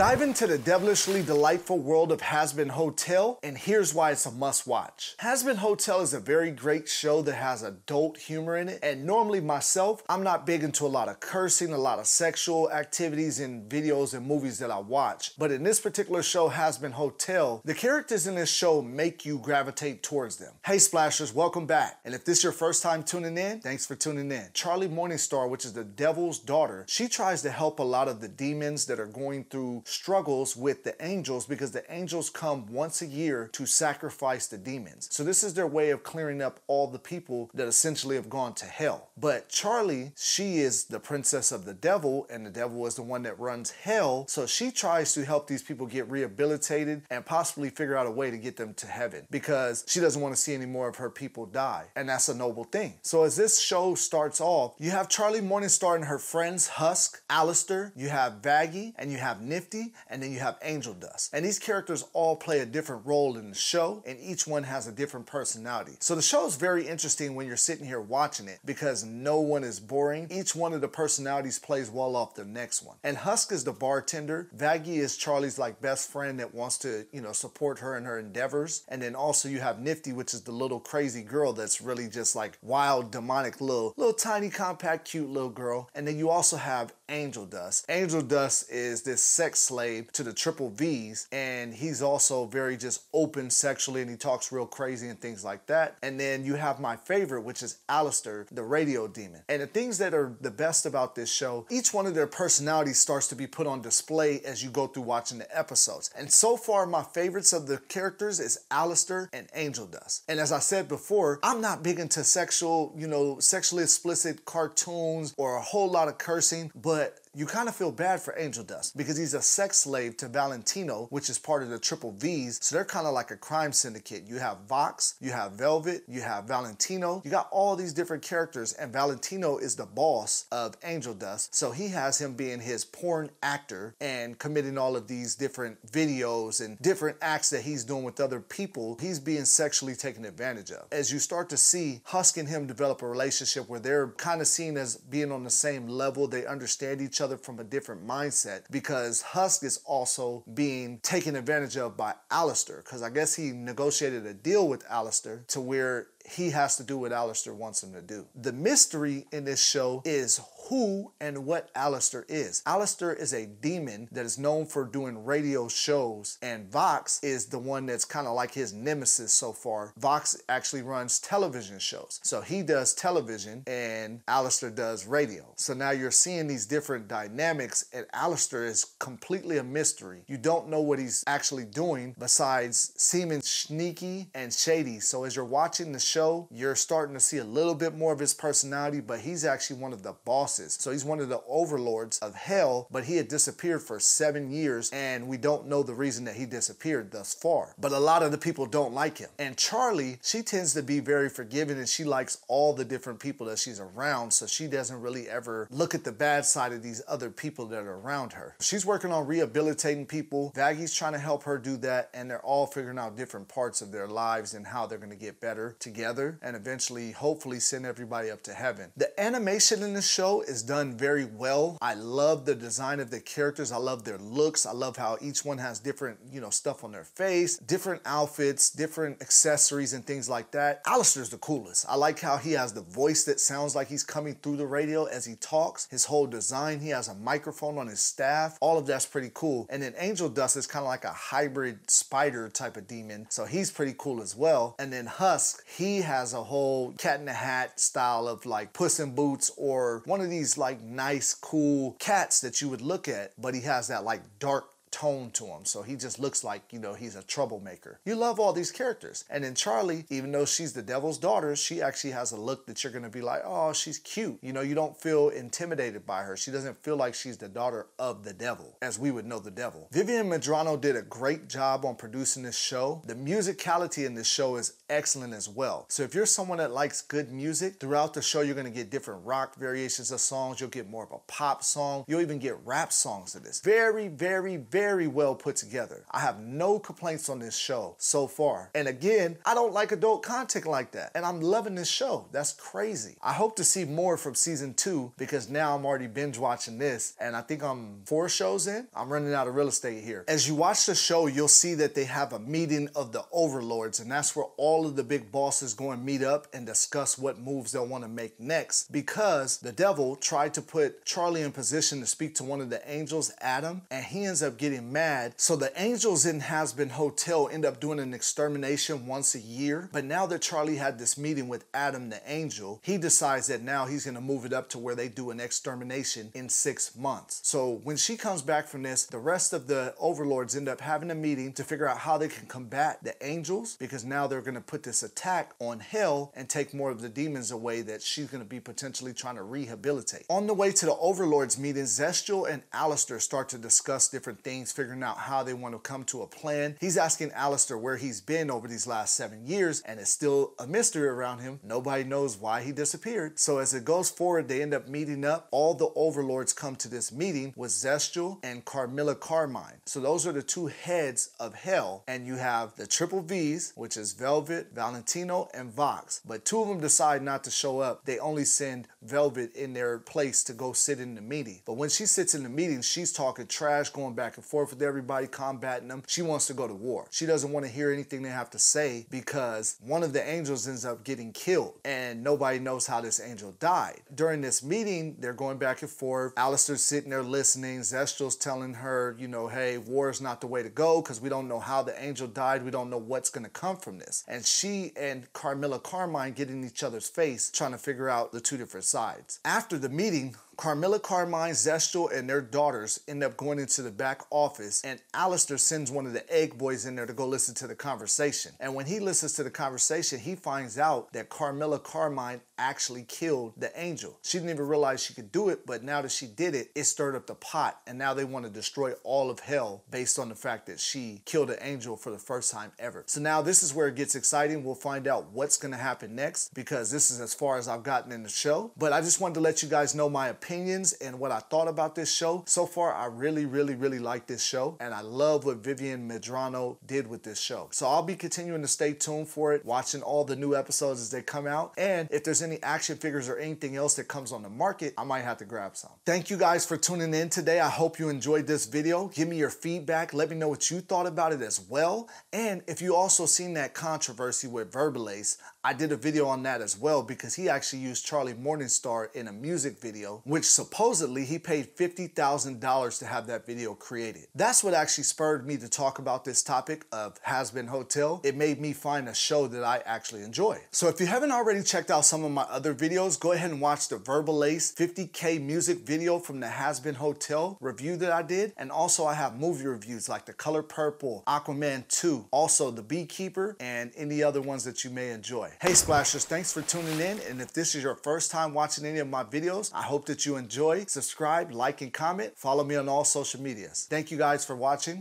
Dive into the devilishly delightful world of Hazbin Hotel, and here's why it's a must watch. Hazbin Hotel is a very great show that has adult humor in it, and normally myself, I'm not big into a lot of cursing, a lot of sexual activities in videos and movies that I watch. But in this particular show, Hazbin Hotel, the characters in this show make you gravitate towards them. Hey Splashers, welcome back. And if this is your first time tuning in, thanks for tuning in. Charlie Morningstar, which is the devil's daughter, she tries to help a lot of the demons that are going through struggles with the angels because the angels come once a year to sacrifice the demons. So this is their way of clearing up all the people that essentially have gone to hell. But Charlie, she is the princess of the devil and the devil is the one that runs hell. So she tries to help these people get rehabilitated and possibly figure out a way to get them to heaven because she doesn't want to see any more of her people die. And that's a noble thing. So as this show starts off, you have Charlie Morningstar and her friends Husk, Alastor, you have Vaggie, and you have Nifty, and then you have Angel Dust. And these characters all play a different role in the show, and each one has a different personality. So the show is very interesting when you're sitting here watching it because no one is boring. Each one of the personalities plays well off the next one. And Husk is the bartender. Vaggie is Charlie's like best friend that wants to, you know, support her in her endeavors. And then also you have Nifty, which is the little crazy girl that's really just like wild, demonic little, little tiny, compact, cute little girl. And then you also have Angel Dust. Angel Dust is this sex slave to the triple V's, and he's also very just open sexually and he talks real crazy and things like that. And then you have my favorite, which is Alastor, the radio demon. And the things that are the best about this show, each one of their personalities starts to be put on display as you go through watching the episodes. And so far, my favorites of the characters is Alastor and Angel Dust. And as I said before, I'm not big into sexual, you know, sexually explicit cartoons or a whole lot of cursing, but you kind of feel bad for Angel Dust because he's a sex slave to Valentino, which is part of the Triple V's. So they're kind of like a crime syndicate. You have Vox, you have Velvette, you have Valentino. You got all these different characters, and Valentino is the boss of Angel Dust. So he has him being his porn actor and committing all of these different videos and different acts that he's doing with other people. He's being sexually taken advantage of. As you start to see Husk and him develop a relationship where they're kind of seen as being on the same level, they understand each other from a different mindset because Husk is also being taken advantage of by Alastor because I guess he negotiated a deal with Alastor to where he has to do what Alastor wants him to do. The mystery in this show is who and what Alastor is. Alastor is a demon that is known for doing radio shows, and Vox is the one that's kind of like his nemesis so far. Vox actually runs television shows. So he does television and Alastor does radio. So now you're seeing these different dynamics, and Alastor is completely a mystery. You don't know what he's actually doing besides seeming sneaky and shady. So as you're watching the show, you're starting to see a little bit more of his personality, but he's actually one of the bosses. So he's one of the overlords of hell, but he had disappeared for seven years, and we don't know the reason that he disappeared thus far. But a lot of the people don't like him. And Charlie, she tends to be very forgiving and she likes all the different people that she's around, so she doesn't really ever look at the bad side of these other people that are around her. She's working on rehabilitating people. Vaggie's trying to help her do that, and they're all figuring out different parts of their lives and how they're going to get better together and eventually, hopefully, send everybody up to heaven. The animation in the show is done very well. I love the design of the characters. I love their looks. I love how each one has different, you know, stuff on their face, different outfits, different accessories and things like that. Alastor's the coolest. I like how he has the voice that sounds like he's coming through the radio as he talks. His whole design, he has a microphone on his staff. All of that's pretty cool. And then Angel Dust is kind of like a hybrid spider type of demon. So he's pretty cool as well. And then Husk, he has a whole cat in the hat style of like Puss in Boots or one of these like nice, cool cats that you would look at, but he has that like dark tone to him. So he just looks like, you know, he's a troublemaker. You love all these characters. And then Charlie, even though she's the devil's daughter, she actually has a look that you're going to be like, oh, she's cute. You know, you don't feel intimidated by her. She doesn't feel like she's the daughter of the devil, as we would know the devil. Vivienne Medrano did a great job on producing this show. The musicality in this show is excellent as well. So if you're someone that likes good music, throughout the show, you're going to get different rock variations of songs. You'll get more of a pop song. You'll even get rap songs of this. Very, very, very very well put together. I have no complaints on this show so far. And again, I don't like adult content like that. And I'm loving this show. That's crazy. I hope to see more from season two because now I'm already binge watching this and I think I'm four shows in. I'm running out of real estate here. As you watch the show, you'll see that they have a meeting of the overlords and that's where all of the big bosses go and meet up and discuss what moves they'll want to make next because the devil tried to put Charlie in position to speak to one of the angels, Adam, and he ends up getting mad. So the angels in Hazbin Hotel end up doing an extermination once a year. But now that Charlie had this meeting with Adam the angel, he decides that now he's going to move it up to where they do an extermination in six months. So when she comes back from this, the rest of the overlords end up having a meeting to figure out how they can combat the angels because now they're going to put this attack on hell and take more of the demons away that she's going to be potentially trying to rehabilitate. On the way to the overlords meeting, Zestial and Alastor start to discuss different things, figuring out how they want to come to a plan. He's asking Alastor where he's been over these last seven years, and it's still a mystery around him. Nobody knows why he disappeared. So as it goes forward, they end up meeting up. All the overlords come to this meeting with Zestial and Carmilla Carmine. So those are the two heads of hell, and you have the triple V's, which is Velvette, Valentino, and Vox. But two of them decide not to show up. They only send Velvette in their place to go sit in the meeting. But when she sits in the meeting, she's talking trash, going back and forth with everybody, combating them. She wants to go to war. She doesn't want to hear anything they have to say because one of the angels ends up getting killed and nobody knows how this angel died. During this meeting, they're going back and forth. Alastor's sitting there listening. Zestial's telling her, you know, hey, war is not the way to go because we don't know how the angel died. We don't know what's going to come from this. And she and Carmilla Carmine get in each other's face trying to figure out the two different sides. After the meeting, Carmilla Carmine, Zestial, and their daughters end up going into the back office, and Alastor sends one of the egg boys in there to go listen to the conversation. And when he listens to the conversation, he finds out that Carmilla Carmine actually killed the angel. She didn't even realize she could do it, but now that she did it, it stirred up the pot, and now they want to destroy all of hell based on the fact that she killed an angel for the first time ever. So now this is where it gets exciting. We'll find out what's going to happen next because this is as far as I've gotten in the show. But I just wanted to let you guys know my opinion opinions and what I thought about this show. So far, I really, really, really like this show, and I love what Vivienne Medrano did with this show. So I'll be continuing to stay tuned for it, watching all the new episodes as they come out. And if there's any action figures or anything else that comes on the market, I might have to grab some. Thank you guys for tuning in today. I hope you enjoyed this video. Give me your feedback. Let me know what you thought about it as well. And if you also seen that controversy with Verbalase, I did a video on that as well because he actually used Charlie Morningstar in a music video, which supposedly he paid $50,000 to have that video created. That's what actually spurred me to talk about this topic of Hazbin Hotel. It made me find a show that I actually enjoy. So if you haven't already checked out some of my other videos, go ahead and watch the Verbalase 50K music video from the Hazbin Hotel review that I did. And also I have movie reviews like The Color Purple, Aquaman 2, also The Beekeeper, and any other ones that you may enjoy. Hey Splashers, thanks for tuning in. And if this is your first time watching any of my videos, I hope that you enjoy. Subscribe, like, and comment. Follow me on all social medias. Thank you guys for watching.